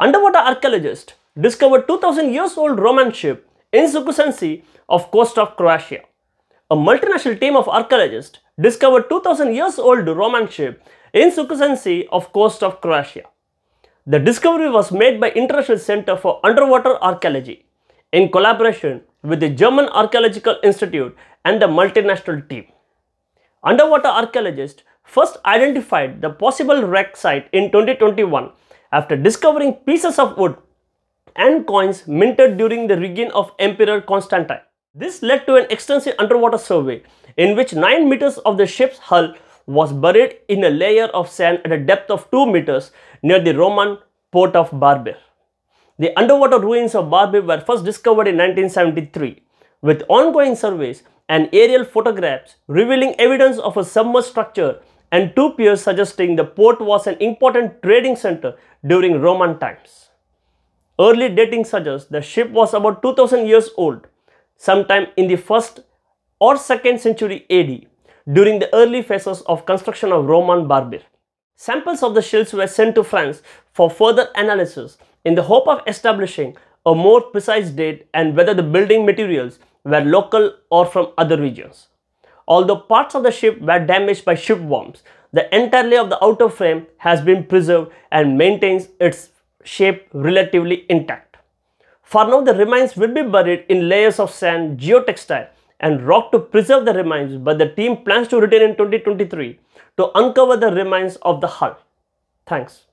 Underwater archaeologists discovered 2000 years old Roman ship in Sukosan Sea of coast of Croatia. A multinational team of archaeologists discovered 2000 years old Roman ship in Sukosan Sea of coast of Croatia. The discovery was made by International Center for Underwater Archaeology in collaboration with the German Archaeological Institute and the multinational team. Underwater archaeologists first identified the possible wreck site in 2021 after discovering pieces of wood and coins minted during the reign of Emperor Constantine. This led to an extensive underwater survey in which 9 meters of the ship's hull was buried in a layer of sand at a depth of 2 meters near the Roman port of Barbir. The underwater ruins of Barbir were first discovered in 1973 with ongoing surveys and aerial photographs revealing evidence of a submerged structure and two piers suggesting the port was an important trading center during Roman times. Early dating suggests the ship was about 2000 years old, sometime in the 1st or 2nd century AD during the early phases of construction of Roman Barbir. Samples of the shells were sent to France for further analysis in the hope of establishing a more precise date and whether the building materials were local or from other regions. Although parts of the ship were damaged by ship bombs, the entirety of the outer frame has been preserved and maintains its shape relatively intact. For now, the remains will be buried in layers of sand, geotextile and rock to preserve the remains but the team plans to return in 2023 to uncover the remains of the hull. Thanks.